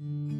you